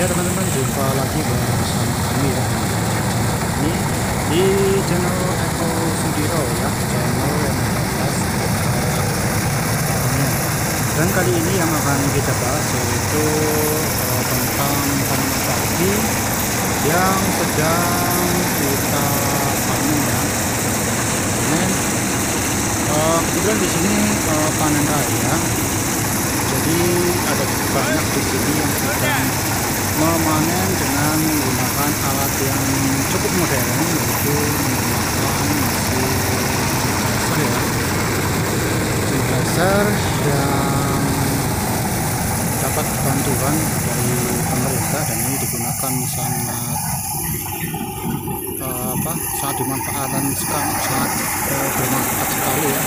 Ya teman-teman jumpa lagi bersama kami ya. Ini di channel Eko Sudiro ya channel yang membahas uh, dan kali ini yang akan kita bahas yaitu uh, tentang padi yang sedang kita panen ya. Panen uh, kebetulan di sini uh, panen raya. Jadi ada banyak di sini yang sedang memanen dengan menggunakan alat yang cukup modern yaitu menggunakan mesin ya mesin laser yang dapat bantuan dari pemerintah dan ini digunakan sangat uh, apa sangat dimanfaatkan sangat, sangat uh, bermanfaat sekali ya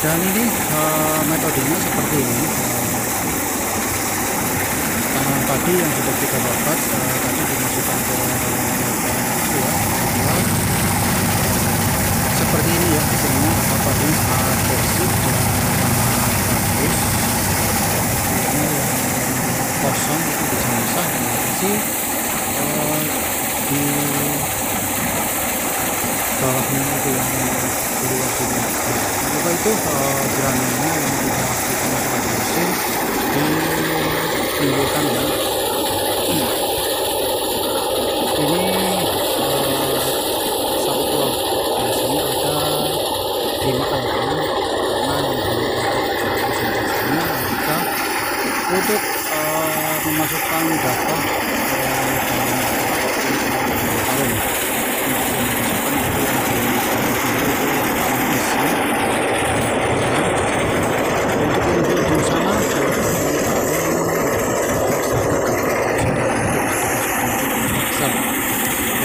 dan ini uh, metodenya seperti ini uh, padi yang sudah kita dapat uh, tadi dimasukkan ke ya seperti ini ya hasilnya padi sangat bersih dan sangat bagus ini yang kosong itu bisa basah dan bersih uh, di bawahnya itu yang keluar juga nah, itu uh, yang tidak kita masukkan ke mesin ditimbulkan ya ini uh, satu kelompok biasanya ada lima orang. Karena yang kita untuk uh, memasukkan data uh, dalam kalung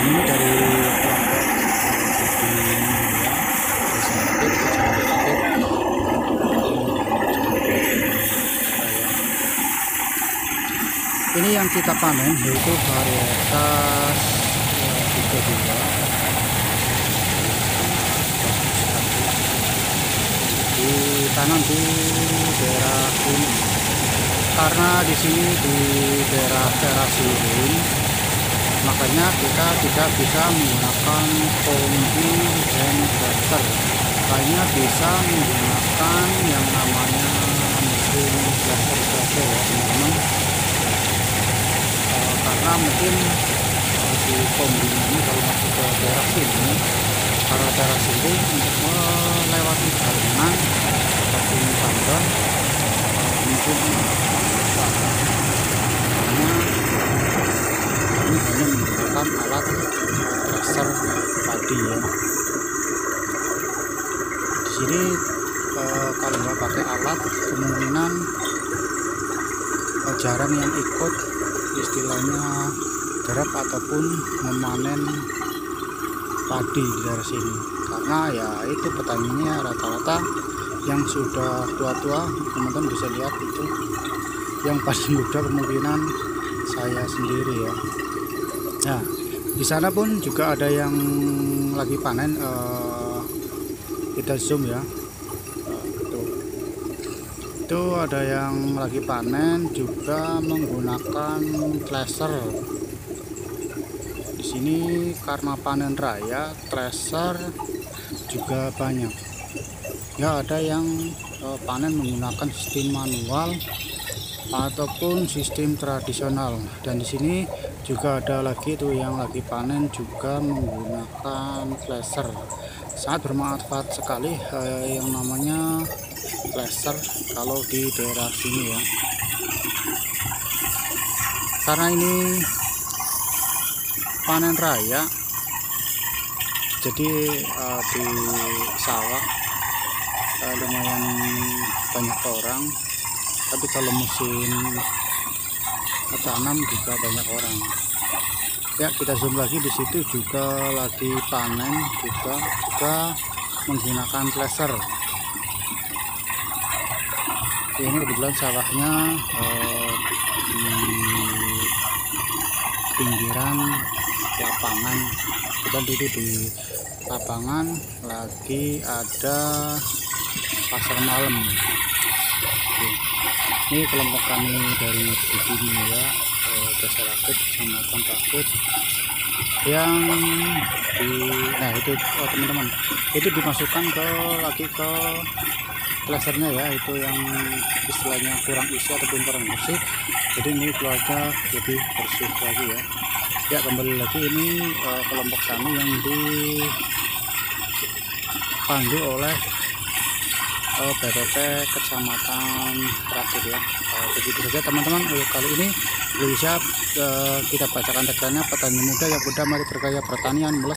ini dari ini yang kita panen yaitu varietas tiga dua. Ditanam di daerah ini karena di sini di daerah teras ini makanya kita tidak bisa menggunakan kombi dan butter hanya bisa menggunakan yang namanya mesin blaster saja ya teman-teman karena mungkin e, si kombi ini kalau masuk ke daerah sini karena teras ini untuk melewati jalanan seperti tangga e, mungkin hanya ini hanya menggunakan alat laser padi. Ya di sini eh, kalau nggak pakai alat kemungkinan eh, jarang yang ikut istilahnya garap ataupun memanen padi di daerah sini karena ya itu petaninya rata-rata yang sudah tua-tua teman-teman bisa lihat itu yang paling muda kemungkinan saya sendiri ya Nah, di sana pun juga ada yang lagi panen. Uh, kita zoom ya. Itu. ada yang lagi panen juga menggunakan tracer. Di sini karena panen raya, tracer juga banyak. Ya ada yang uh, panen menggunakan sistem manual ataupun sistem tradisional dan di sini juga ada lagi tuh yang lagi panen juga menggunakan flasher sangat bermanfaat sekali eh, yang namanya flasher kalau di daerah sini ya. Karena ini panen raya jadi eh, di sawah eh, lumayan banyak orang. Tapi kalau musim tanam juga banyak orang. Ya kita zoom lagi di situ juga lagi panen juga juga menggunakan laser ini kebetulan sawahnya eh, di pinggiran lapangan. Kita dulu di lapangan lagi ada pasar malam. Oke. ini kelompok kami dari Budi ya Desa Rakit Kecamatan Rakit yang di nah itu oh, teman-teman. Itu dimasukkan ke lagi ke klasernya ya itu yang istilahnya kurang isi ataupun kurang bersih jadi ini keluarga lebih bersih lagi ya. Ya kembali lagi ini uh, kelompok kami yang dipandu oleh uh, BPP Kecamatan Rakit ya. Uh, begitu saja teman-teman. Uh, kali ini bisa uh, kita bacakan tagline petani muda yang muda mari bergaya pertanian